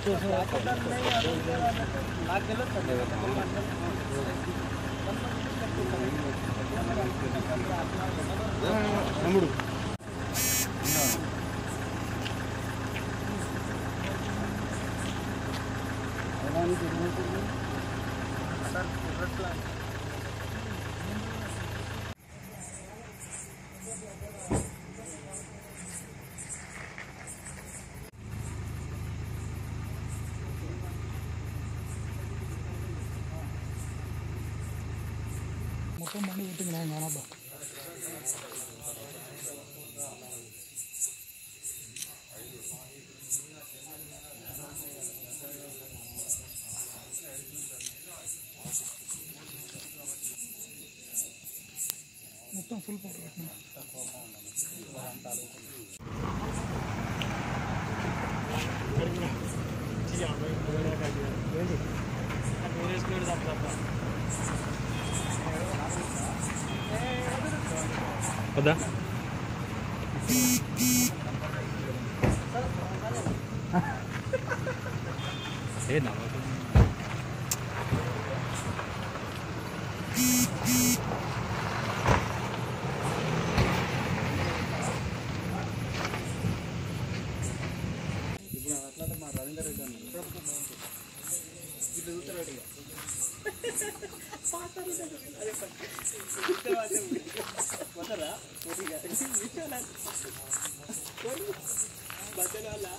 అదా ఇప్పుడు తమ్ముడు మొత్తం బండి కొట్టింది నేను కానబ్బా మొత్తం ఫుల్ పవర్ పెట్టిన వద్దా ఏ बचने वाला